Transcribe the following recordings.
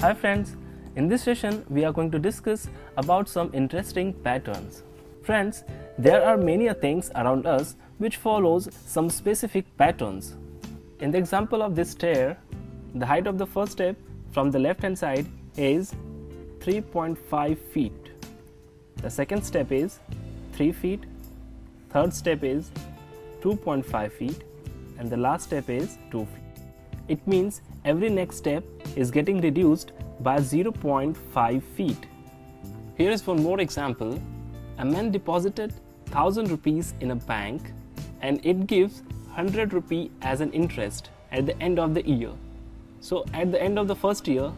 Hi friends, in this session we are going to discuss about some interesting patterns. Friends, there are many things around us which follows some specific patterns. In the example of this stair, the height of the first step from the left hand side is 3.5 feet. The second step is 3 feet, third step is 2.5 feet and the last step is 2 feet. It means every next step is getting reduced by 0.5 feet. Here is one more example. A man deposited 1000 rupees in a bank and it gives 100 rupee as an interest at the end of the year. So at the end of the first year,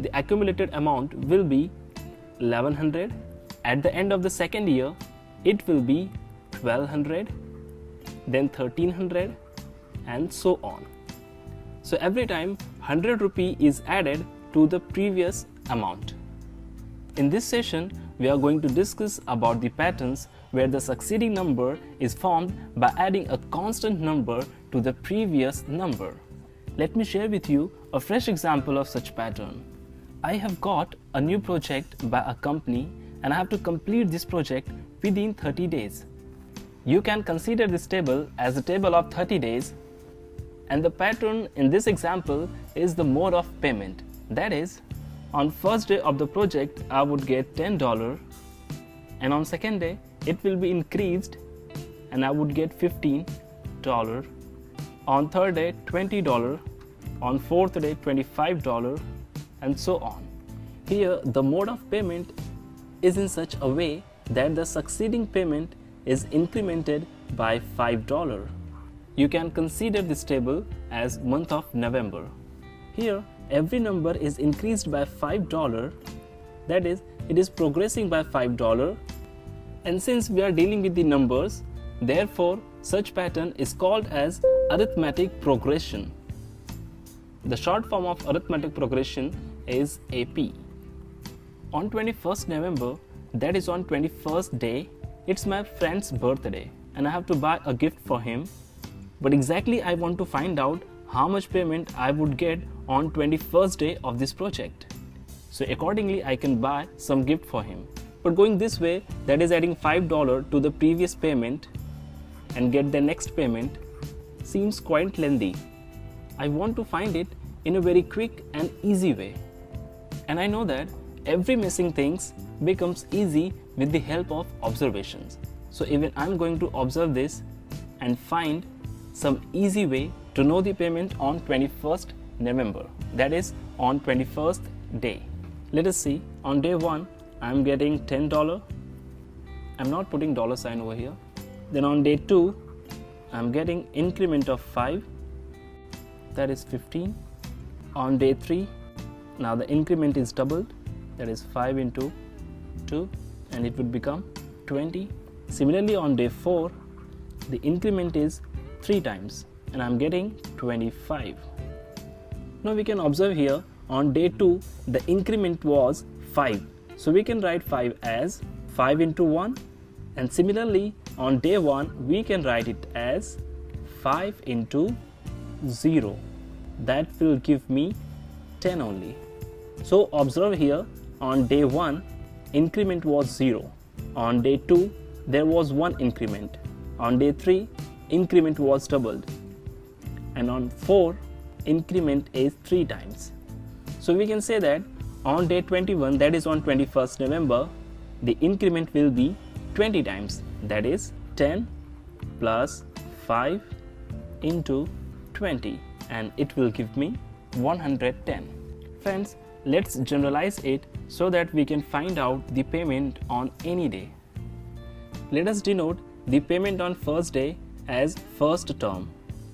the accumulated amount will be 1100. At the end of the second year, it will be 1200, then 1300 and so on. So every time 100 rupee is added to the previous amount. In this session, we are going to discuss about the patterns where the succeeding number is formed by adding a constant number to the previous number. Let me share with you a fresh example of such pattern. I have got a new project by a company and I have to complete this project within 30 days. You can consider this table as a table of 30 days and the pattern in this example is the mode of payment. That is, on first day of the project I would get $10 and on second day it will be increased and I would get $15. On third day $20, on fourth day $25 and so on. Here the mode of payment is in such a way that the succeeding payment is incremented by $5 you can consider this table as month of November. Here, every number is increased by $5, that is, it is progressing by $5 and since we are dealing with the numbers, therefore such pattern is called as arithmetic progression. The short form of arithmetic progression is AP. On 21st November, that is on 21st day, it's my friend's birthday and I have to buy a gift for him but exactly I want to find out how much payment I would get on 21st day of this project. So accordingly I can buy some gift for him. But going this way that is adding $5 to the previous payment and get the next payment seems quite lengthy. I want to find it in a very quick and easy way. And I know that every missing things becomes easy with the help of observations. So even I'm going to observe this and find some easy way to know the payment on 21st November. That is on 21st day. Let us see. On day 1 I am getting $10 I'm not putting dollar sign over here. Then on day 2 I'm getting increment of 5 that is 15 on day 3 now the increment is doubled. That is 5 into 2 and it would become 20 similarly on day 4 the increment is 3 times and I'm getting 25. Now we can observe here on day 2 the increment was 5. So we can write 5 as 5 into 1 and similarly on day 1 we can write it as 5 into 0. That will give me 10 only. So observe here on day 1 increment was 0. On day 2 there was one increment. On day 3 increment was doubled. And on 4 increment is 3 times. So we can say that on day 21 that is on 21st November the increment will be 20 times. That is 10 plus 5 into 20 and it will give me 110 friends let's generalize it so that we can find out the payment on any day. Let us denote the payment on first day as first term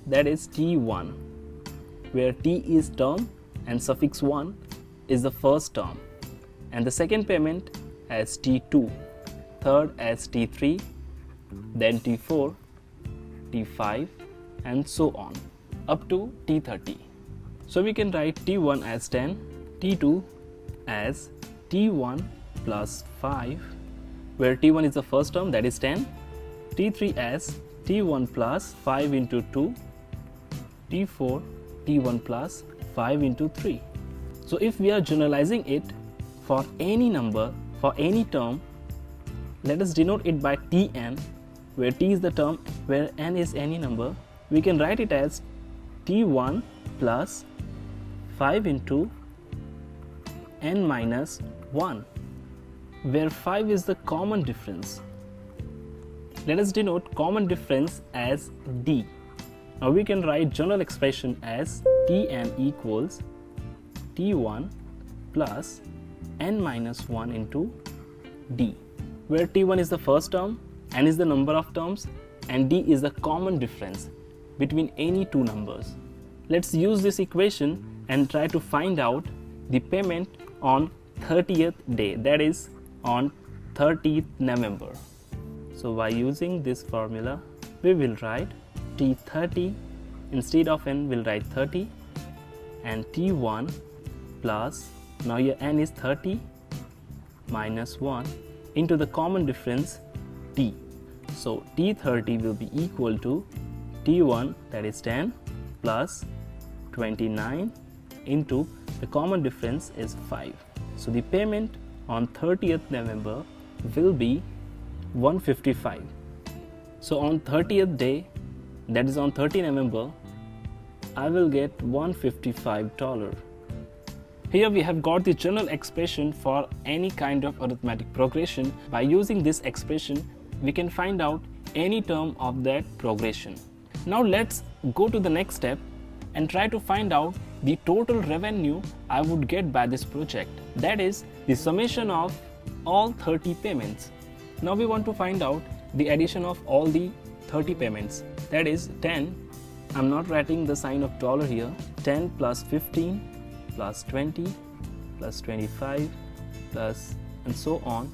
that is t1 where t is term and suffix 1 is the first term and the second payment as t2 third as t3 then t4 t5 and so on up to t30 so we can write t1 as 10 t2 as t1 plus 5 where t1 is the first term that is 10 t3 as t1 plus 5 into 2 t4 t1 plus 5 into 3 So if we are generalizing it for any number, for any term, let us denote it by Tn, where T is the term, where n is any number. We can write it as T1 plus 5 into n minus 1, where 5 is the common difference. Let us denote common difference as D. Now we can write general expression as Tn equals T1 plus n minus 1 into D, where T1 is the first term, n is the number of terms, and D is the common difference between any two numbers. Let's use this equation and try to find out the payment on 30th day, that is on 30th November. So by using this formula, we will write T30 instead of n we'll write 30 and T1 plus now your n is 30 minus 1 into the common difference d. So T30 will be equal to T1 that is 10 plus 29 into the common difference is 5. So the payment on 30th November will be 155. So on 30th day, that is on 30 November, I will get $155. Here we have got the general expression for any kind of arithmetic progression. By using this expression, we can find out any term of that progression. Now let's go to the next step and try to find out the total revenue I would get by this project. That is the summation of all 30 payments. Now we want to find out the addition of all the 30 payments. That is 10. I'm not writing the sign of dollar here. 10 plus 15 plus 20 plus 25 plus and so on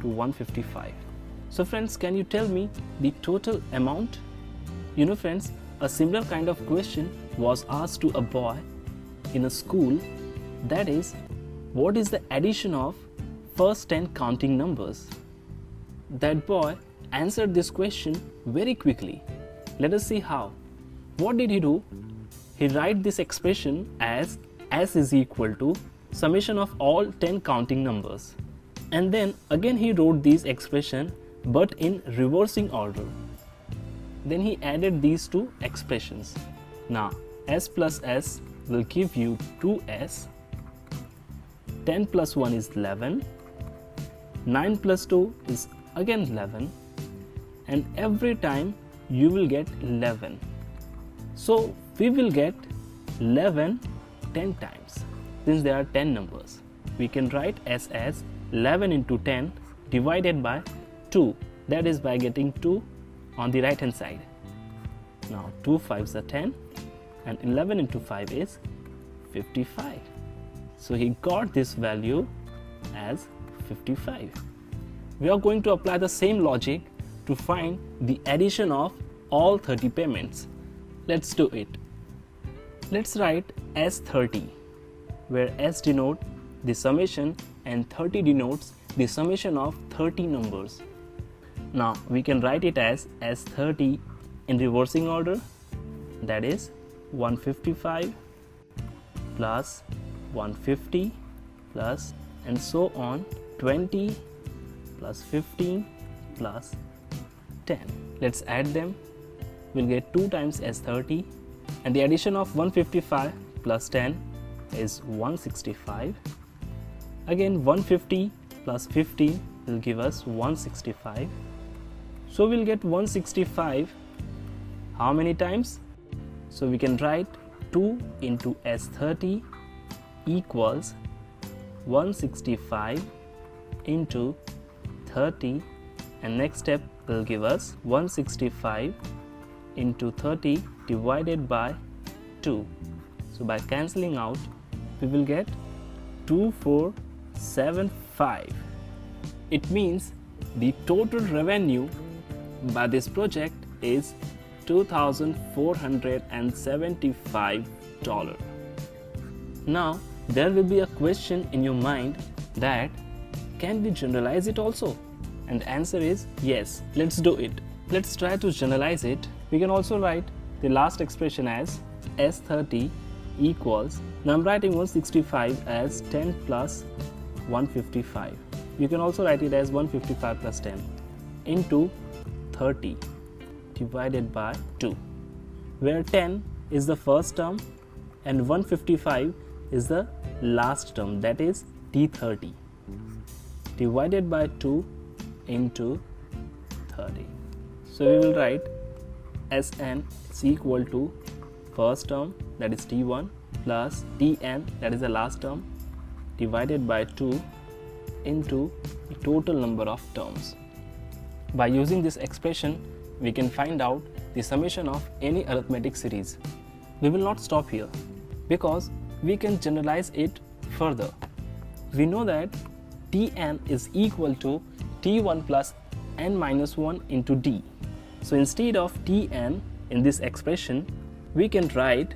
to 155. So friends, can you tell me the total amount? You know friends, a similar kind of question was asked to a boy in a school that is what is the addition of first 10 counting numbers that boy answered this question very quickly. Let us see how. What did he do? He write this expression as s is equal to summation of all 10 counting numbers. And then again he wrote this expression but in reversing order. Then he added these two expressions. Now s plus s will give you 2s 10 plus 1 is 11 9 plus 2 is again 11 and every time you will get 11 so we will get 11 10 times since there are 10 numbers we can write s as 11 into 10 divided by 2 that is by getting 2 on the right hand side now 2 5s are 10 and 11 into 5 is 55. So he got this value as 55. We are going to apply the same logic to find the addition of all 30 payments. Let's do it. Let's write S30 where S denotes the summation and 30 denotes the summation of 30 numbers. Now we can write it as S30 in reversing order that is 155 plus 150 plus and so on 20 plus 15 plus 10 let's add them. We'll get 2 times s30 and the addition of 155 plus 10 is 165 again 150 plus 15 will give us 165 so we'll get 165 how many times? So we can write 2 into S30 equals 165 into 30 and next step will give us 165 into 30 divided by 2. So by cancelling out we will get 2475. It means the total revenue by this project is $2,475. Now, there will be a question in your mind that can we generalize it also? And the answer is yes, let's do it. Let's try to generalize it. We can also write the last expression as S30 equals now I'm writing 165 as 10 plus 155 you can also write it as 155 plus 10 into 30 divided by 2 where 10 is the first term and 155 is the last term that is t30 divided by 2 into 30 so we will write Sn is equal to first term that is T1 plus Tn that is the last term divided by 2 into the total number of terms. By using this expression, we can find out the summation of any arithmetic series. We will not stop here because we can generalize it further. We know that Tn is equal to T1 plus n minus 1 into D. So instead of Tn in this expression, we can write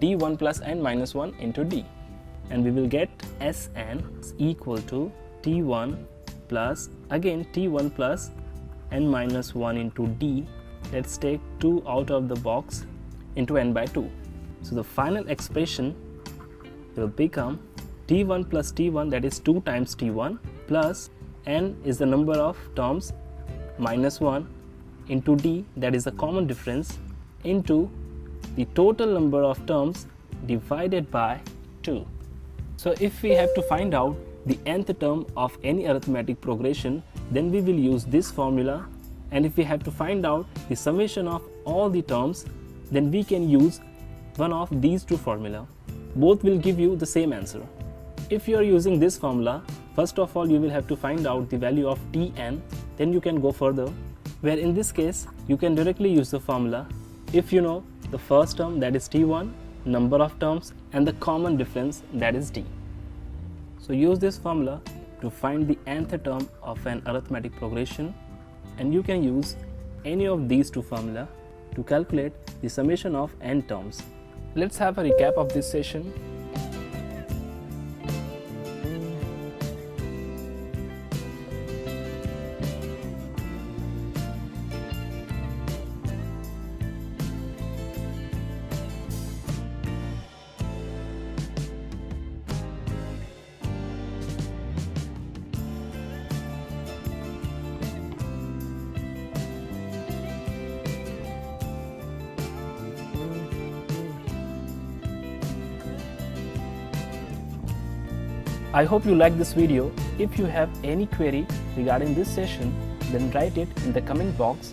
t1 plus n minus 1 into d. And we will get Sn is equal to t1 plus again t1 plus n minus 1 into d. Let's take 2 out of the box into n by 2 so the final expression will become t1 plus t1 that is 2 times t1 plus n is the number of terms minus 1 into d that is the common difference into the total number of terms divided by 2. So if we have to find out the nth term of any arithmetic progression then we will use this formula and if we have to find out the summation of all the terms then we can use one of these two formula. Both will give you the same answer. If you are using this formula, first of all you will have to find out the value of Tn, then you can go further, where in this case you can directly use the formula if you know the first term that is t1, number of terms and the common difference that is d. So use this formula to find the nth term of an arithmetic progression and you can use any of these two formula to calculate the summation of n terms. Let's have a recap of this session I hope you like this video. If you have any query regarding this session, then write it in the comment box